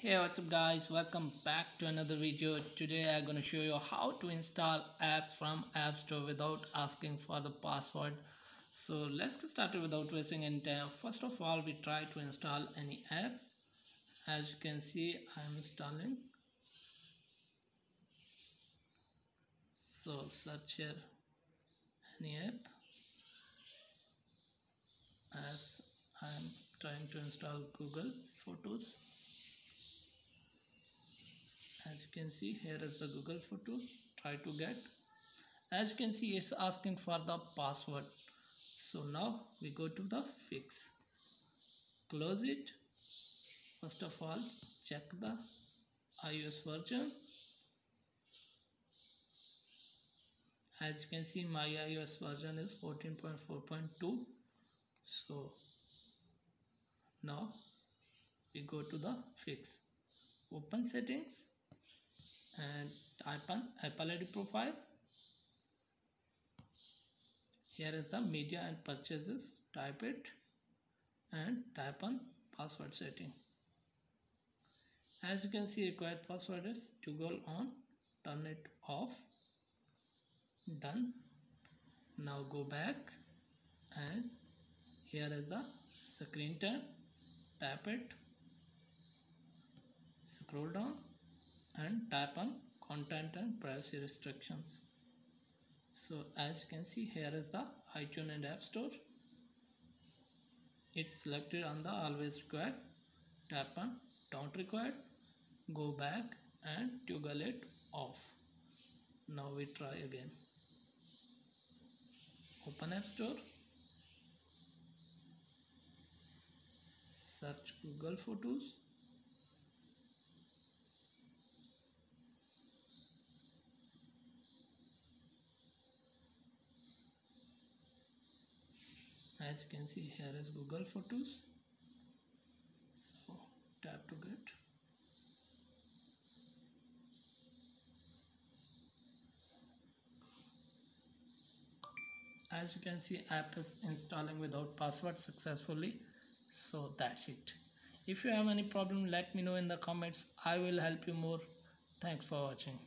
Hey what's up guys? Welcome back to another video. Today I'm gonna show you how to install apps from App Store without asking for the password. So let's get started without wasting any time. First of all we try to install any app. As you can see I'm installing. So search here. Any app? As I'm trying to install Google Photos as you can see here is the google photo. Try to get. As you can see it's asking for the password. So now we go to the fix. Close it. First of all check the ios version. As you can see my ios version is 14.4.2 so now we go to the fix. Open settings and type on Apple ID profile. Here is the media and purchases. Type it and type on password setting. As you can see required password is toggle on turn it off done now go back and here is the screen time tap it scroll down and tap on content and privacy restrictions. So as you can see here is the iTunes and App Store. It's selected on the always required. Tap on don't required. Go back and toggle it off. Now we try again. Open App Store. Search Google Photos as you can see here is google photos. So tap to get. As you can see app is installing without password successfully. So that's it. If you have any problem let me know in the comments. I will help you more. Thanks for watching